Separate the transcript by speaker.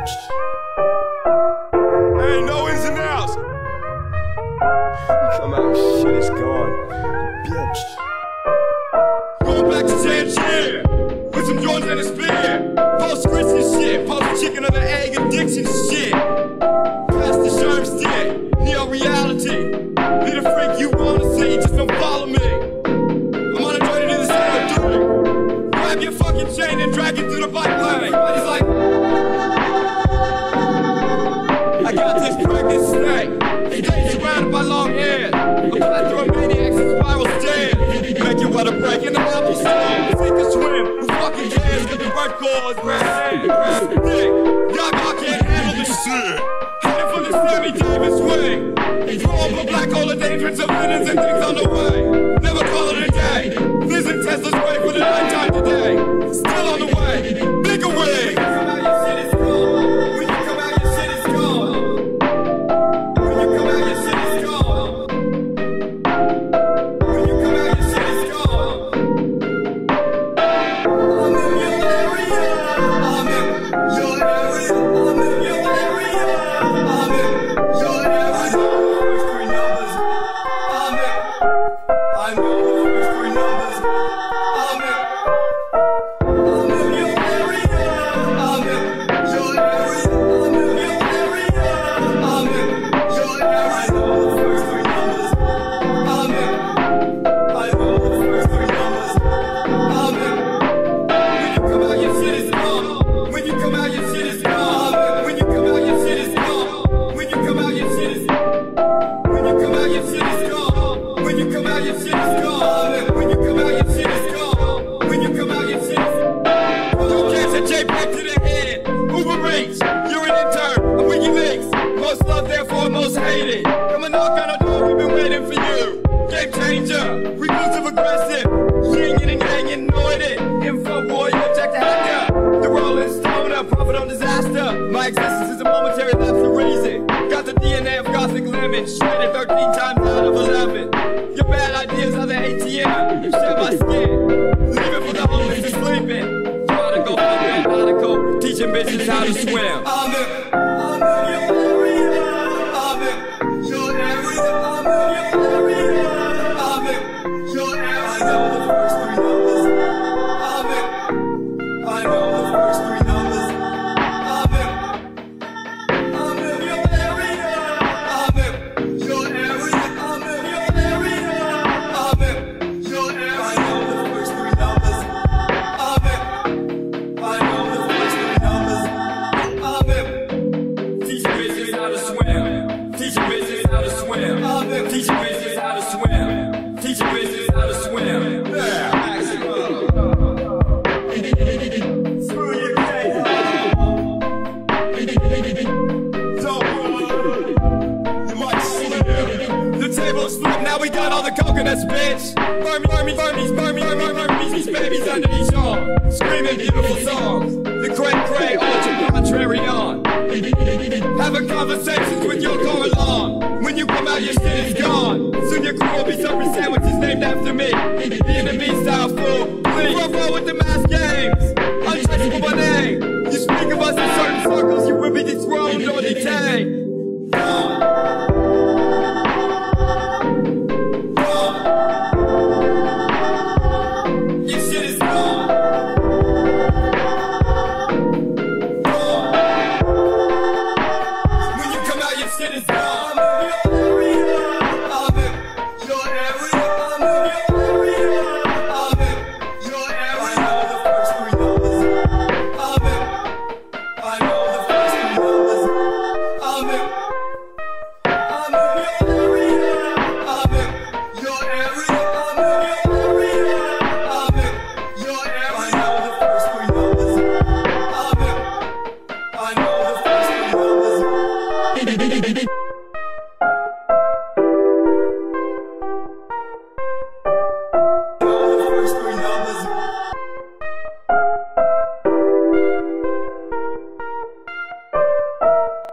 Speaker 1: bitch.
Speaker 2: Ain't no ins and outs.
Speaker 1: You come out, shit is gone, bitch.
Speaker 2: Going back to Tangier with some joints and a spear. Post Christian shit, post chicken on the egg addiction shit. It in the. Sink or swim. Fucking? Get the bird claws, grab hand. Y'all can't handle this shit. Headed for the Sammy Davis wing. Throw up a black hole of dangerous minutes and things on the way. Never call it a day. Visit Tesla's way for the nighttime today. Still on the way. On our door, we've been waiting for you. Game changer, reclusive aggressive. Yin and yang, anointed. Info warrior, check the hacker. The rolling stoner, prophet on disaster. My existence is a momentary lapse of reason. Got the DNA of gothic lemon, shredded 13 times out of 11. Your bad ideas are the ATM. You shed my skin. Leave it for the homeless and sleeping. Prodigal, fucking article, teaching bitches how to swim. I'm in, The table's flipped, now we got all the coconuts, bitch. Burmy, burmy, burmies, burmy, burmy, burmies, these babies underneath y'all. Screaming beautiful songs. The cray cray, ultra contrary on. Having conversations with your car alarm. When you come out, your shit is gone. Soon your crew will be serving sandwiches named after me. Vietnamese style food. Please. Roll, roll with the You